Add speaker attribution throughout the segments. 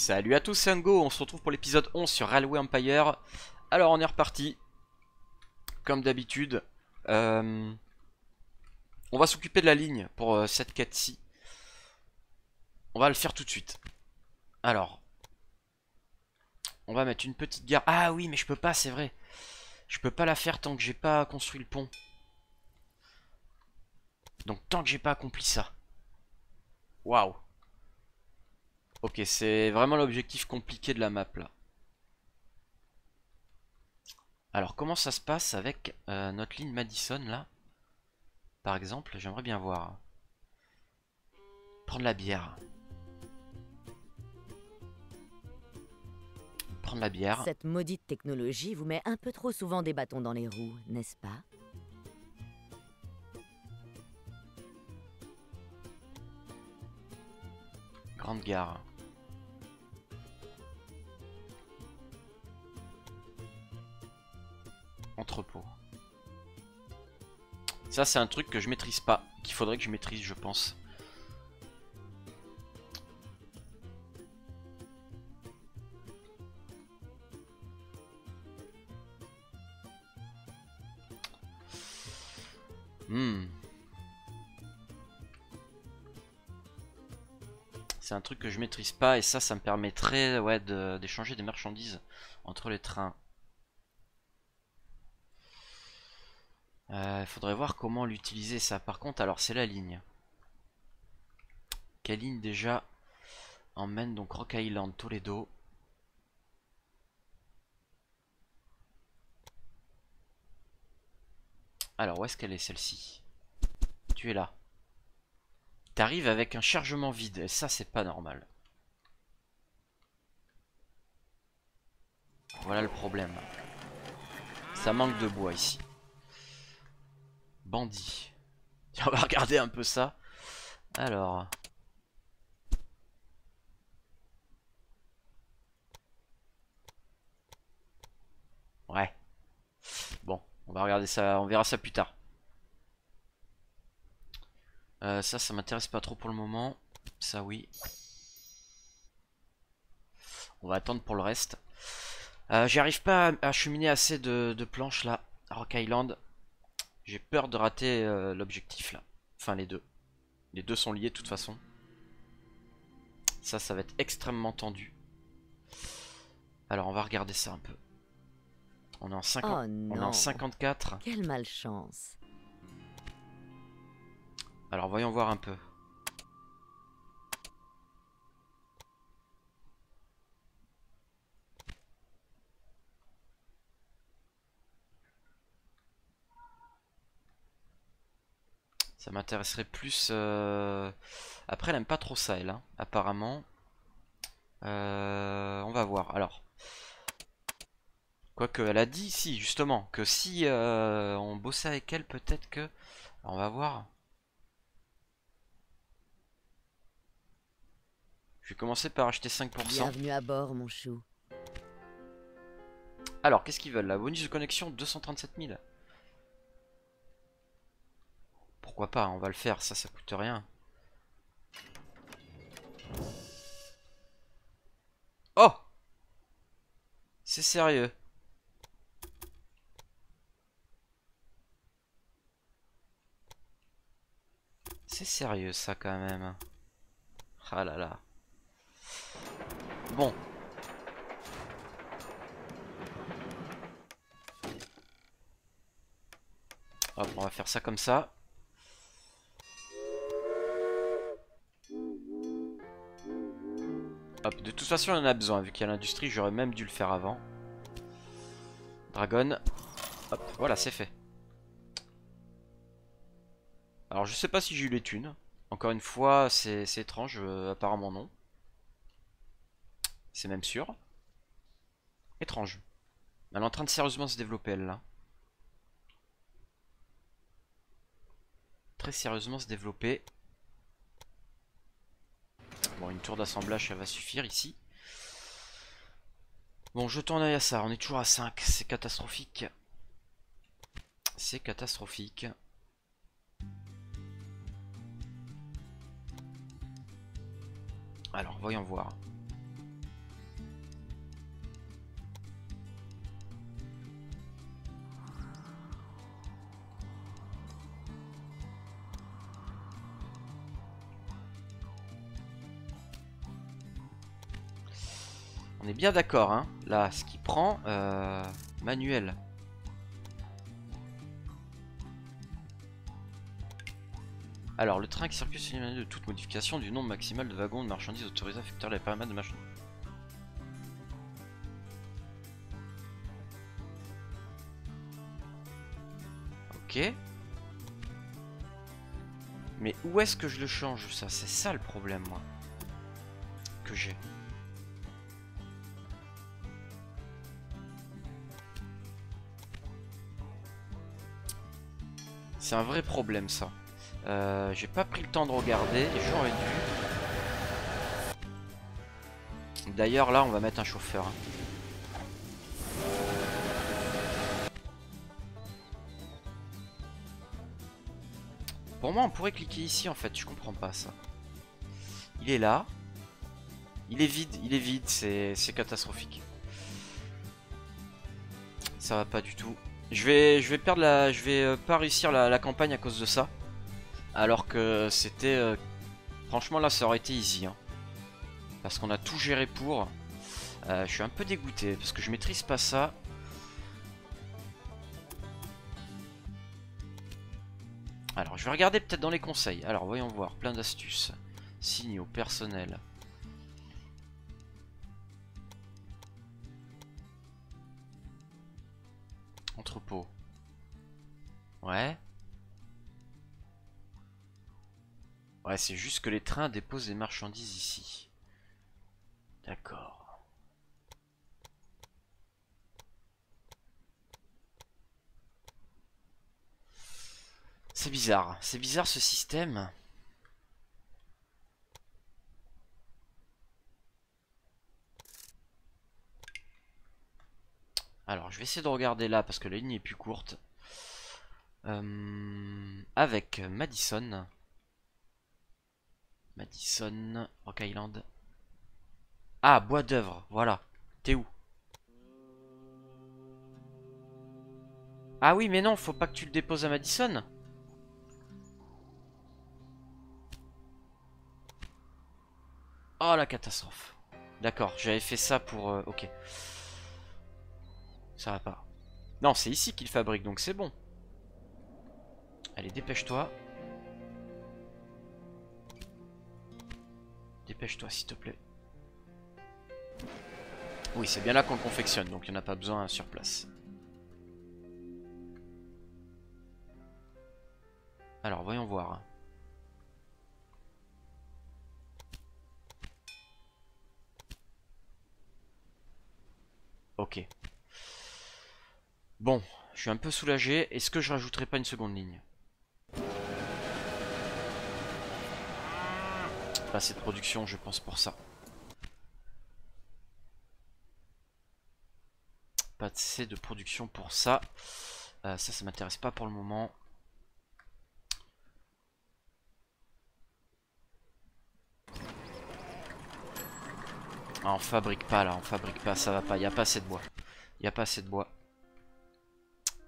Speaker 1: Salut à tous, c'est Ungo, on se retrouve pour l'épisode 11 sur Railway Empire. Alors on est reparti, comme d'habitude. Euh, on va s'occuper de la ligne pour euh, cette quête-ci. On va le faire tout de suite. Alors, on va mettre une petite gare. Ah oui, mais je peux pas, c'est vrai. Je peux pas la faire tant que j'ai pas construit le pont. Donc tant que j'ai pas accompli ça. Waouh. Ok, c'est vraiment l'objectif compliqué de la map là. Alors comment ça se passe avec euh, notre ligne Madison là? Par exemple, j'aimerais bien voir. Prendre la bière. Prendre la bière.
Speaker 2: Cette maudite technologie vous met un peu trop souvent des bâtons dans les roues, n'est-ce pas?
Speaker 1: Grande gare. Ça, c'est un truc que je maîtrise pas. Qu'il faudrait que je maîtrise, je pense. Hmm. C'est un truc que je maîtrise pas et ça, ça me permettrait ouais, d'échanger des marchandises entre les trains. Il euh, faudrait voir comment l'utiliser ça. Par contre, alors c'est la ligne. Quelle ligne déjà emmène donc Rock Island, Toledo Alors, où est-ce qu'elle est, celle-ci? Tu es là. T'arrives avec un chargement vide, et ça, c'est pas normal. Voilà le problème. Ça manque de bois ici. Bandit. On va regarder un peu ça. Alors. Ouais. Bon, on va regarder ça, on verra ça plus tard. Euh, ça, ça m'intéresse pas trop pour le moment. Ça, oui. On va attendre pour le reste. Euh, J'arrive pas à, cheminer assez de planches là, Rock Island. J'ai peur de rater euh, l'objectif là. Enfin les deux. Les deux sont liés de toute façon. Ça, ça va être extrêmement tendu. Alors on va regarder ça un peu. On est en, 50... on est en 54.
Speaker 2: Quelle malchance.
Speaker 1: Alors voyons voir un peu. Ça m'intéresserait plus... Euh, après, elle aime pas trop ça, elle, hein, apparemment. Euh, on va voir. Alors. Quoique, elle a dit, ici justement, que si euh, on bossait avec elle, peut-être que... on va voir. Je vais commencer par acheter 5%.
Speaker 2: Bienvenue à bord, mon chou.
Speaker 1: Alors, qu'est-ce qu'ils veulent La bonus de connexion 237 000. Pourquoi pas, on va le faire, ça, ça coûte rien. Oh C'est sérieux. C'est sérieux ça quand même. Ah là là. Bon. Hop, on va faire ça comme ça. De toute façon, il en a besoin. Vu qu'il y a l'industrie, j'aurais même dû le faire avant. Dragon. Hop, voilà, c'est fait. Alors, je sais pas si j'ai eu les thunes. Encore une fois, c'est étrange. Euh, apparemment, non. C'est même sûr. Étrange. Elle est en train de sérieusement se développer, elle, là. Très sérieusement se développer. Bon, une tour d'assemblage, ça va suffire ici. Bon, un œil à ça. On est toujours à 5. C'est catastrophique. C'est catastrophique. Alors, voyons voir. On est bien d'accord, hein. Là, ce qui prend, euh, manuel. Alors, le train qui circule sur de toute modification du nombre maximal de wagons de marchandises autorisés affectant les paramètres de marchandises. Ok. Mais où est-ce que je le change ça? C'est ça le problème, moi. Que j'ai. C'est un vrai problème, ça. Euh, J'ai pas pris le temps de regarder, j'aurais dû. D'ailleurs, là, on va mettre un chauffeur. hein. Pour moi, on pourrait cliquer ici, en fait. Je comprends pas, ça. Il est là. Il est vide, il est vide. C'est c'est catastrophique. Ça va pas du tout. Je vais, je vais perdre la... Je vais euh, pas réussir la, campagne à cause de ça. Alors que c'était... euh, Franchement, là, ça aurait été easy. hein. Parce qu'on a tout géré pour. Euh, je suis un peu dégoûté parce que je maîtrise pas ça. Alors, je vais regarder peut-être dans les conseils. Alors, voyons voir. Plein d'astuces. Signaux, personnel. Ouais. Ouais, c'est juste que les trains déposent des marchandises ici. D'accord. C'est bizarre. C'est bizarre ce système. Alors, je vais essayer de regarder là parce que la ligne est plus courte. Euh, avec Madison. Madison, Rock Island. Ah, bois d'œuvre, voilà. T'es où? Ah oui, mais non, faut pas que tu le déposes à Madison. Oh la catastrophe. D'accord, j'avais fait ça pour... euh, ok. Ça va pas. Non, c'est ici qu'il fabrique, donc c'est bon. Allez, dépêche-toi. Dépêche-toi, s'il te plaît. Oui, c'est bien là qu'on le confectionne, donc il n'y en a pas besoin sur place. Alors, voyons voir. Ok. Bon, je suis un peu soulagé. Est-ce que je rajouterai pas une seconde ligne? Pas assez de production, je pense, pour ça. Pas assez de production pour ça. Euh, ça, ça m'intéresse pas pour le moment. Ah, on fabrique pas là, on fabrique pas, ça va pas, il a pas assez de bois. Il a pas assez de bois.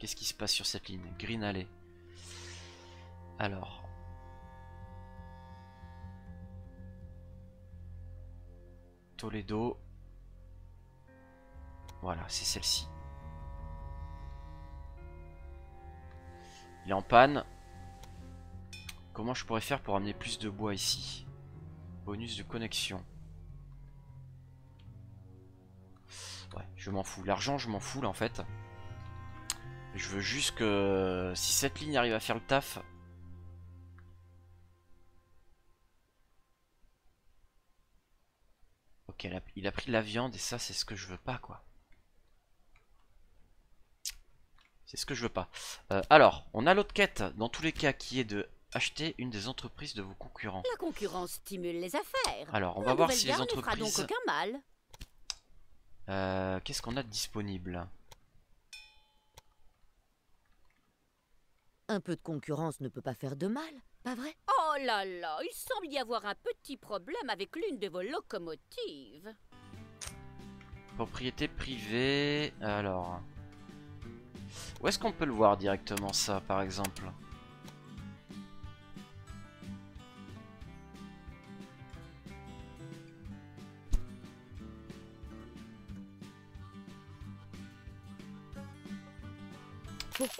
Speaker 1: Qu'est-ce qui se passe sur cette ligne Green Alley? Alors. Toledo. Voilà, c'est celle-ci. Il est en panne. Comment je pourrais faire pour amener plus de bois ici? Bonus de connexion. Ouais, je m'en fous. L'argent, je m'en fous là en fait. Je veux juste que si cette ligne arrive à faire le taf. Ok, il a, pris de la viande et ça, c'est ce que je veux pas quoi. C'est ce que je veux pas. Euh, alors, on a l'autre quête dans tous les cas qui est de acheter une des entreprises de vos concurrents.
Speaker 3: La concurrence stimule les affaires.
Speaker 1: Alors, on
Speaker 3: La
Speaker 1: va voir si les
Speaker 3: gare ne fera
Speaker 1: entreprises.
Speaker 3: donc aucun mal.
Speaker 1: Euh, Qu'est-ce qu'on a de disponible?
Speaker 2: Un peu de concurrence ne peut pas faire de mal, pas vrai?
Speaker 3: Oh là là, il semble y avoir un petit problème avec l'une de vos locomotives.
Speaker 1: Propriété privée. Alors. Où est-ce qu'on peut le voir directement ça par exemple?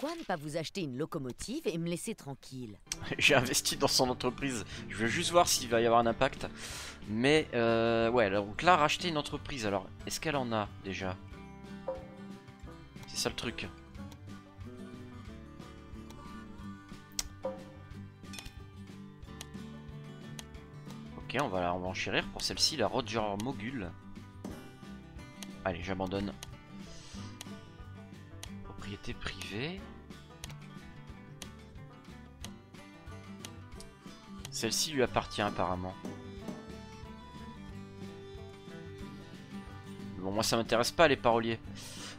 Speaker 2: Pourquoi ne pas vous acheter une locomotive et me laisser tranquille
Speaker 1: J'ai investi dans son entreprise. Je veux juste voir s'il va y avoir un impact. Mais euh, ouais, donc là, racheter une entreprise. Alors, est-ce qu'elle en a déjà? C'est ça le truc. Ok, on va, on va enchérir pour celle-ci, la Roger Mogul. Allez, j'abandonne. Propriété privée. Celle-ci lui appartient apparemment. Bon, moi ça m'intéresse pas les paroliers.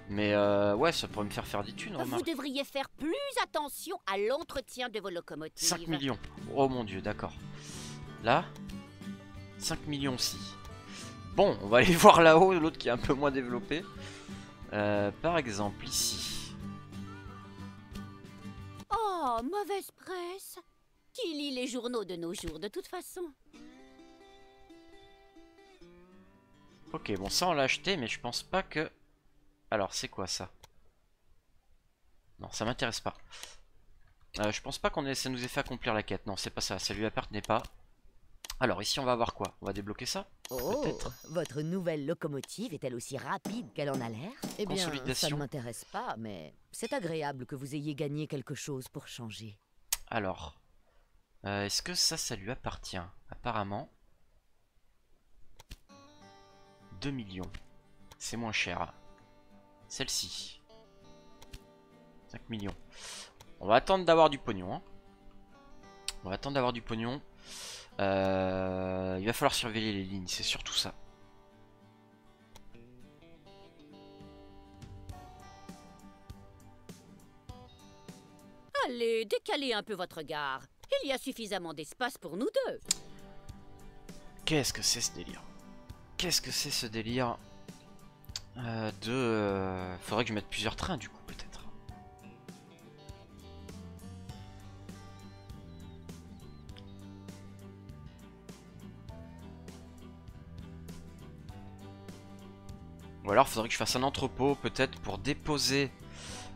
Speaker 1: Mais euh, ouais, ça pourrait me faire faire des thunes,
Speaker 3: Vous
Speaker 1: remarque.
Speaker 3: devriez faire plus attention à l'entretien de vos locomotives.
Speaker 1: 5 millions. Oh mon dieu, d'accord. Là 5 millions aussi. Bon, on va aller voir là-haut, l'autre qui est un peu moins développé. Euh, par exemple, ici.
Speaker 3: Oh, mauvaise presse. Qui lit les journaux de nos jours de toute façon?
Speaker 1: Ok, bon, ça on l'a acheté, mais je pense pas que... Alors, c'est quoi ça? Non, ça m'intéresse pas. Euh, je pense pas qu'on ait... ça nous ait fait accomplir la quête. Non, c'est pas ça, ça lui appartenait pas. Alors, ici on va voir quoi? On va débloquer ça
Speaker 2: Oh,
Speaker 1: Peut-être?
Speaker 2: votre nouvelle locomotive est-elle aussi rapide qu'elle en a l'air? Eh bien, ça ne m'intéresse pas, mais c'est agréable que vous ayez gagné quelque chose pour changer.
Speaker 1: Alors, euh, est-ce que ça, ça lui appartient? Apparemment. 2 millions. C'est moins cher. Celle-ci. 5 millions. On va attendre d'avoir du pognon. hein. On va attendre d'avoir du pognon. Euh, il va falloir surveiller les lignes, c'est surtout ça.
Speaker 3: Allez, décalez un peu votre gare. Il y a suffisamment d'espace pour nous deux.
Speaker 1: Qu'est-ce que c'est ce délire? Qu'est-ce que c'est ce délire? Euh, de... euh, Faudrait que je mette plusieurs trains du coup Ou alors faudrait que je fasse un entrepôt peut-être pour déposer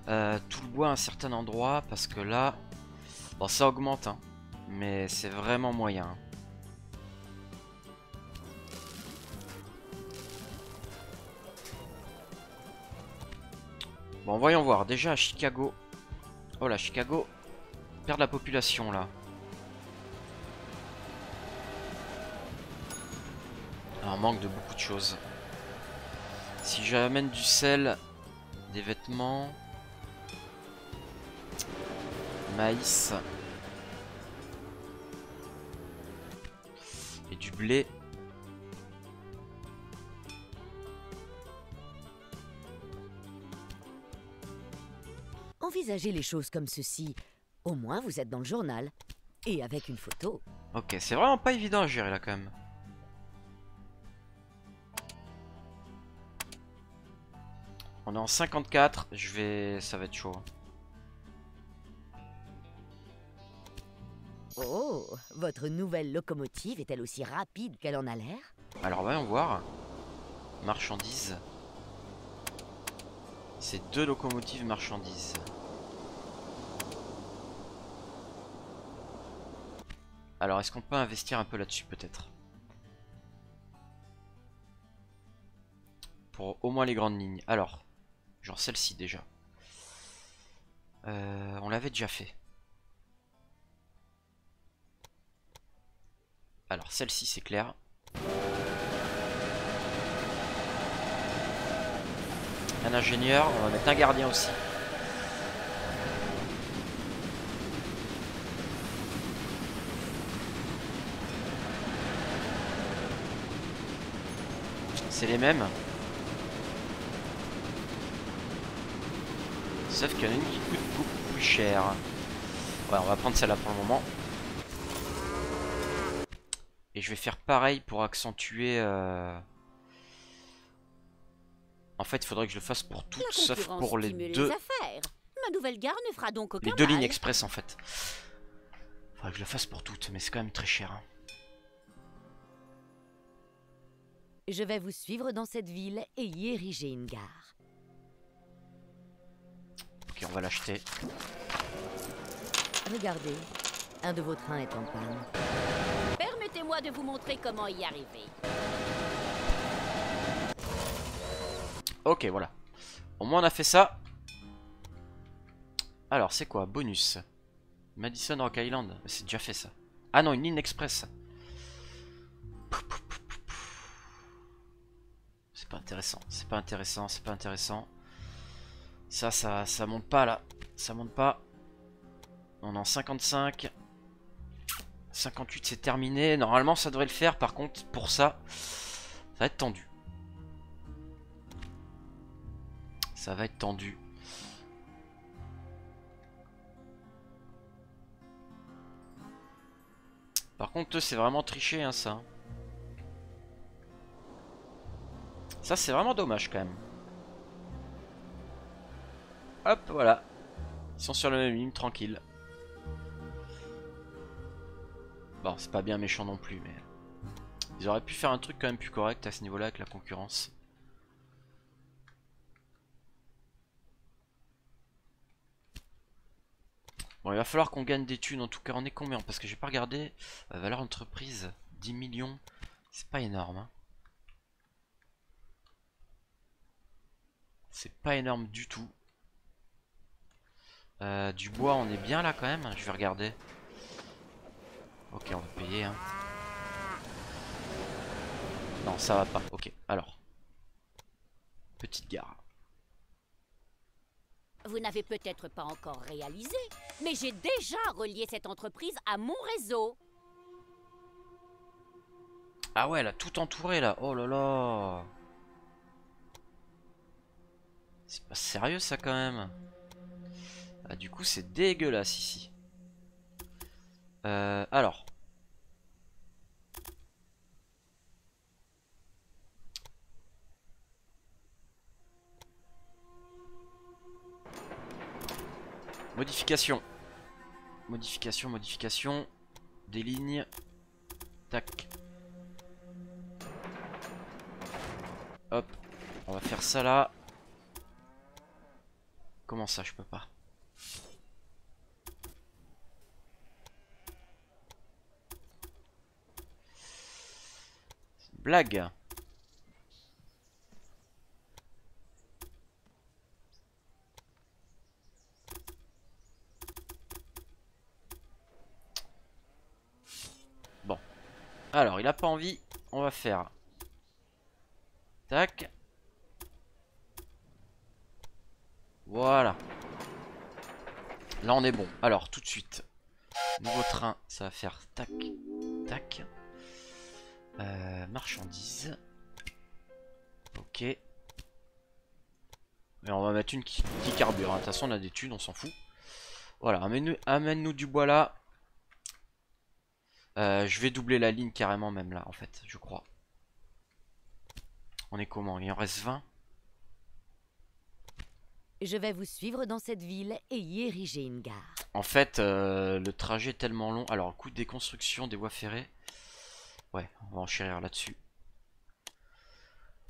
Speaker 1: euh, tout le bois à un certain endroit parce que là... Bon ça augmente hein, mais c'est vraiment moyen. hein. Bon, voyons voir. Déjà à Chicago. Oh là, Chicago perd la population là. Ah, on manque de beaucoup de choses. Si j'amène du sel, des vêtements, maïs et du blé.
Speaker 2: Envisagez les choses comme ceci. Au moins, vous êtes dans le journal. Et avec une photo.
Speaker 1: Ok, c'est vraiment pas évident à gérer là quand même. On est en 54, je vais... ça va être chaud.
Speaker 2: Oh, votre nouvelle locomotive est-elle aussi rapide qu'elle en a l'air?
Speaker 1: Alors voyons voir. Marchandises. C'est deux locomotives marchandises. Alors est-ce qu'on peut investir un peu là-dessus peut-être? Pour au moins les grandes lignes. Alors, genre celle-ci déjà. Euh, on l'avait déjà fait. Alors celle-ci c'est clair. Un ingénieur, on va mettre un gardien aussi. C'est les mêmes. Sauf qu'il y en a une qui coûte beaucoup plus cher. Ouais, on va prendre celle-là pour le moment. Et je vais faire pareil pour accentuer... euh, En fait, il faudrait que je le fasse pour toutes, sauf pour les deux,
Speaker 3: les. Ma nouvelle gare ne fera donc aucun
Speaker 1: les deux
Speaker 3: mal.
Speaker 1: lignes express en fait. Faudrait que je le fasse pour toutes, mais c'est quand même très cher. hein.
Speaker 2: Je vais vous suivre dans cette ville et y ériger une gare.
Speaker 1: Ok, on va l'acheter.
Speaker 2: Regardez, un de vos trains est en panne.
Speaker 3: Permettez-moi de vous montrer comment y arriver.
Speaker 1: Ok, voilà. Au moins on a fait ça. Alors, c'est quoi? Bonus. Madison Rock Island. C'est déjà fait ça. Ah non, une ligne express. C'est pas intéressant. C'est pas intéressant. C'est pas intéressant. Ça, ça, ça monte pas là. Ça monte pas. On est en 55. 58 c'est terminé. Normalement ça devrait le faire. Par contre pour ça, ça va être tendu. Ça va être tendu. Par contre c'est vraiment triché hein, ça. Ça c'est vraiment dommage quand même. Hop voilà. Ils sont sur la même ligne tranquille. Bon, c'est pas bien méchant non plus, mais... Ils auraient pu faire un truc quand même plus correct à ce niveau-là avec la concurrence. Bon, il va falloir qu'on gagne des thunes. En tout cas, on est combien? Parce que j'ai pas regardé. Euh, valeur entreprise, 10 millions. C'est pas énorme. Hein. C'est pas énorme du tout. Euh, du bois, on est bien là quand même. Je vais regarder. Ok, on va payer. Hein. Non, ça va pas. Ok, alors. Petite gare.
Speaker 3: Vous n'avez peut-être pas encore réalisé, mais j'ai déjà relié cette entreprise à mon réseau.
Speaker 1: Ah ouais, elle a tout entouré là. Oh là là. C'est pas sérieux ça quand même. Ah, du coup, c'est dégueulasse ici. Euh, alors. Modification. Modification, modification. Des lignes. Tac. Hop. On va faire ça là. Comment ça, je peux pas? Blague. Bon. Alors, il a pas envie. On va faire. Tac. Voilà. Là, on est bon. Alors, tout de suite. Nouveau train, ça va faire tac, tac. Euh, marchandises. Ok. Et on va mettre une qui, carbure. Hein. De toute façon, on a des thunes, on s'en fout. Voilà, amène-nous du bois là. Euh, je vais doubler la ligne carrément même là, en fait, je crois. On est comment? Il en reste 20
Speaker 2: Je vais vous suivre dans cette ville et y ériger une gare.
Speaker 1: En fait, euh, le trajet est tellement long. Alors, coût de déconstruction des voies ferrées. Ouais, on va enchérir là-dessus.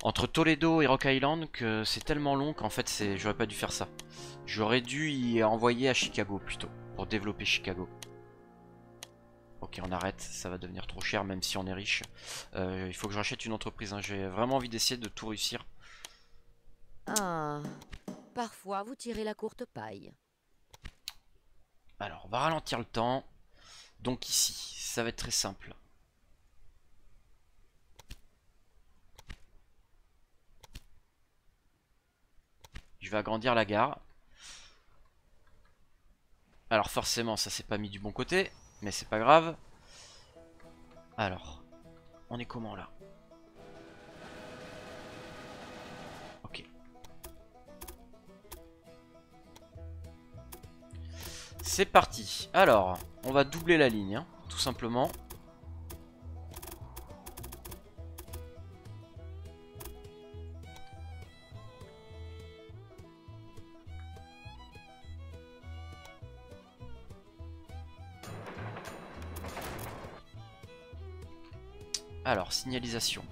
Speaker 1: Entre Toledo et Rock Island, que c'est tellement long qu'en fait, c'est j'aurais pas dû faire ça. J'aurais dû y envoyer à Chicago plutôt, pour développer Chicago. Ok, on arrête, ça va devenir trop cher même si on est riche. Euh, il faut que j'achète une entreprise, hein. j'ai vraiment envie d'essayer de tout réussir.
Speaker 2: Ah, parfois vous tirez la courte paille.
Speaker 1: Alors, on va ralentir le temps. Donc ici, ça va être très simple. Je vais agrandir la gare. Alors forcément ça s'est pas mis du bon côté. Mais c'est pas grave. Alors. On est comment là? Ok. C'est parti. Alors, on va doubler la ligne, hein, tout simplement. Alors, signalisation.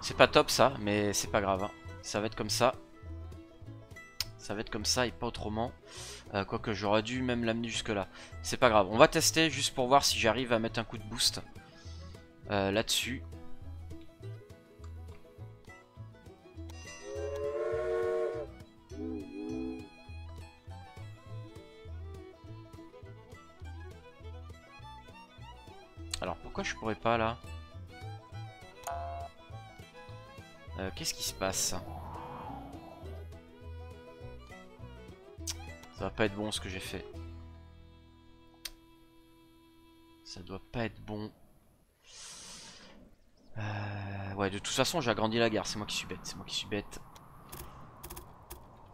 Speaker 1: C'est pas top ça, mais c'est pas grave. Hein. Ça va être comme ça. Ça va être comme ça et pas autrement. Euh, quoique j'aurais dû même l'amener jusque là. C'est pas grave. On va tester juste pour voir si j'arrive à mettre un coup de boost euh, là-dessus. Pourquoi je pourrais pas là euh, Qu'est-ce qui se passe Ça va pas être bon ce que j'ai fait. Ça doit pas être bon. Euh, ouais, de toute façon, j'ai agrandi la gare. C'est moi qui suis bête. C'est moi qui suis bête.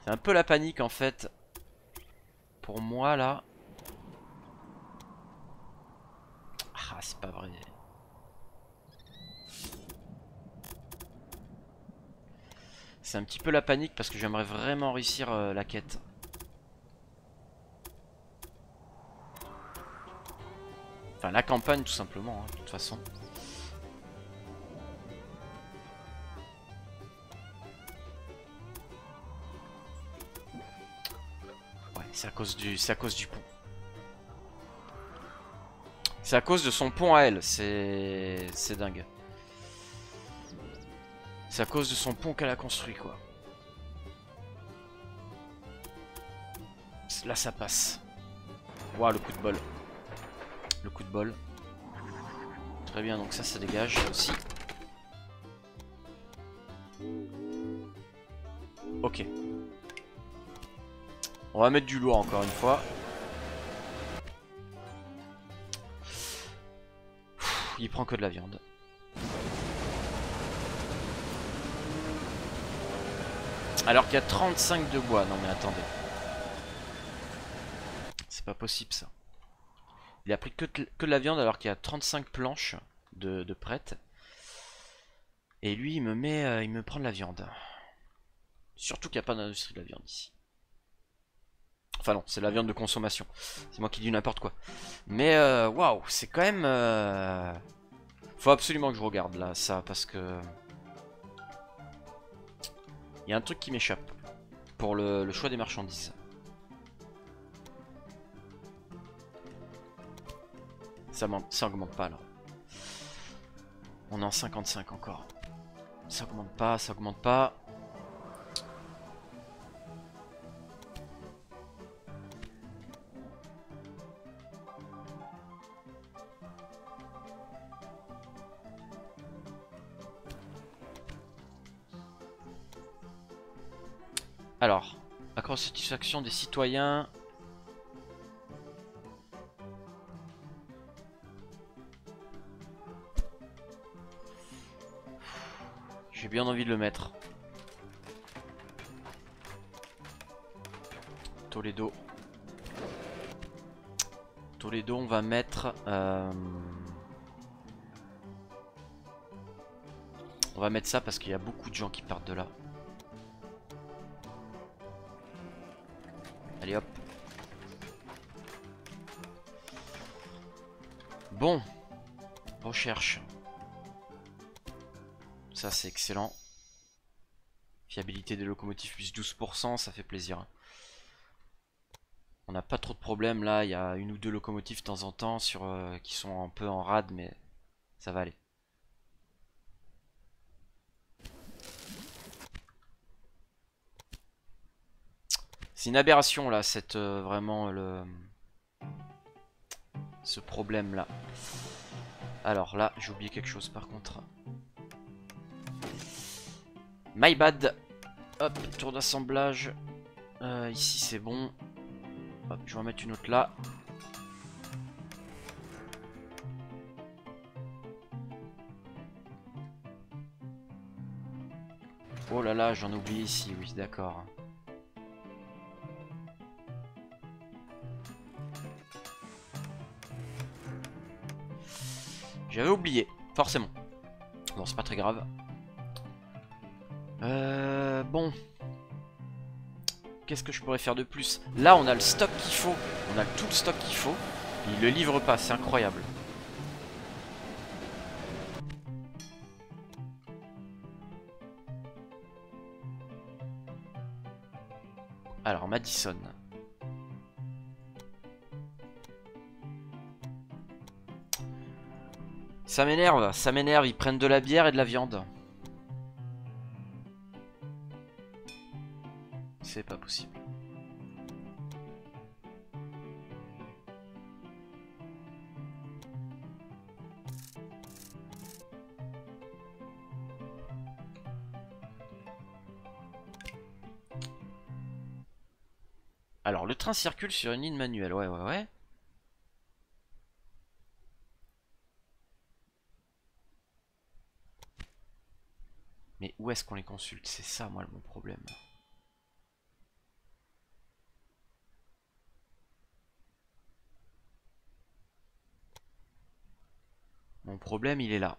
Speaker 1: C'est un peu la panique en fait. Pour moi là. Ah, c'est pas vrai. C'est un petit peu la panique parce que j'aimerais vraiment réussir euh, la quête. Enfin, la campagne tout simplement, hein, de toute façon. Ouais, c'est à cause du, c'est à cause du pont. C'est à cause de son pont à elle, c'est, c'est dingue. C'est à cause de son pont qu'elle a construit, quoi. Là, ça passe. Waouh, le coup de bol. Le coup de bol. Très bien, donc ça, ça dégage aussi. Ok. On va mettre du lourd encore une fois. il prend que de la viande. Alors qu'il y a 35 de bois. Non mais attendez. C'est pas possible ça. Il a pris que, de la viande alors qu'il y a 35 planches de, de prêtes. Et lui il me met. Euh, il me prend de la viande. Surtout qu'il n'y a pas d'industrie de la viande ici. Enfin non, c'est la viande de consommation. C'est moi qui dis n'importe quoi. Mais euh, waouh, c'est quand même... Euh, faut absolument que je regarde là, ça, parce que... Il y a un truc qui m'échappe. Pour le, choix des marchandises. Ça, ça augmente pas là. On est en 55 encore. Ça augmente pas, ça augmente pas. Des citoyens. J'ai bien envie de le mettre. Toledo. Toledo, on va mettre... Euh, on va mettre ça parce qu'il y a beaucoup de gens qui partent de là. Bon. Recherche. Ça c'est excellent. Fiabilité des locomotives plus 12%, ça fait plaisir. On n'a pas trop de problèmes là, il y a une ou deux locomotives de temps en temps sur, euh, qui sont un peu en rade, mais ça va aller. C'est une aberration là, cette euh, vraiment le ce problème là. Alors là, j'ai oublié quelque chose par contre. My bad. Hop, tour d'assemblage. Euh, ici c'est bon. Hop, je vais en mettre une autre là. Oh là là, j'en oublie ici, oui, d'accord. J'avais oublié, forcément. Bon, c'est pas très grave. Euh, bon. Qu'est-ce que je pourrais faire de plus? Là, on a le stock qu'il faut. On a tout le stock qu'il faut. Il le livre pas, c'est incroyable. Alors, Madison. Ça m'énerve, ça m'énerve, ils prennent de la bière et de la viande. C'est pas possible. Alors, le train circule sur une ligne manuelle. Ouais, ouais, ouais. Mais où est-ce qu'on les consulte? C'est ça, moi, mon problème. Mon problème, il est là.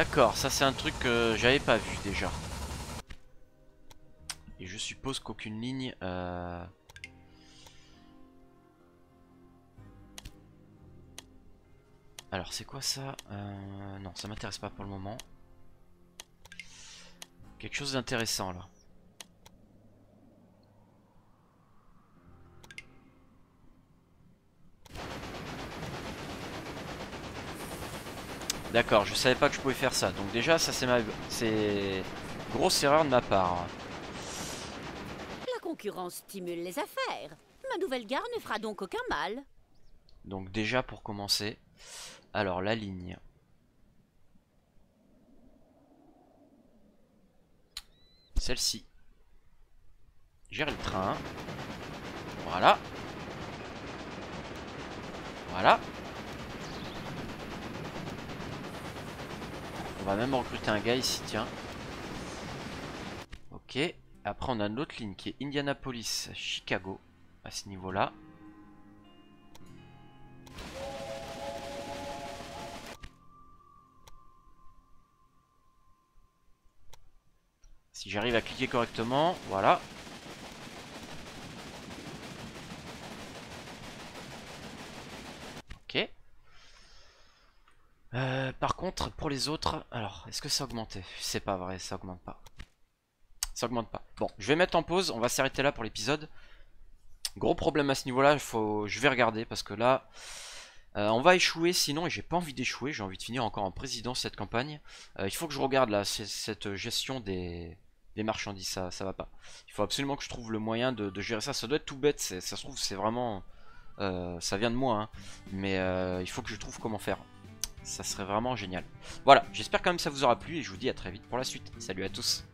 Speaker 1: D'accord, ça c'est un truc que j'avais pas vu déjà. Et je suppose qu'aucune ligne... Euh... Alors c'est quoi ça euh... Non, ça m'intéresse pas pour le moment. Quelque chose d'intéressant là. D'accord, je savais pas que je pouvais faire ça. Donc déjà, ça c'est ma... C'est... Grosse erreur de ma part.
Speaker 3: La concurrence stimule les affaires. Ma nouvelle gare ne fera donc aucun mal.
Speaker 1: Donc déjà, pour commencer... Alors, la ligne. Celle-ci. Gère le train. Voilà. Voilà. Va même recruter un gars ici, tiens. Ok. Après, on a une autre ligne qui est Indianapolis-Chicago. À ce niveau-là. Si j'arrive à cliquer correctement, voilà. Euh, par pour les autres, alors, est-ce que ça a augmenté? C'est pas vrai, ça augmente pas. Ça augmente pas. Bon, je vais mettre en pause, on va s'arrêter là pour l'épisode. Gros problème à ce niveau-là, faut... je vais regarder parce que là, euh, on va échouer sinon, et j'ai pas envie d'échouer, j'ai envie de finir encore en président cette campagne. Euh, il faut que je regarde là, cette gestion des, des marchandises, ça, ça va pas. Il faut absolument que je trouve le moyen de, gérer ça. Ça doit être tout bête, ça se trouve, c'est vraiment... ça vient de moi, hein. mais il faut que je trouve comment faire. Ça serait vraiment génial. Voilà, j'espère quand même que ça vous aura plu et je vous dis à très vite pour la suite. Salut à tous